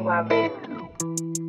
Iguaçu.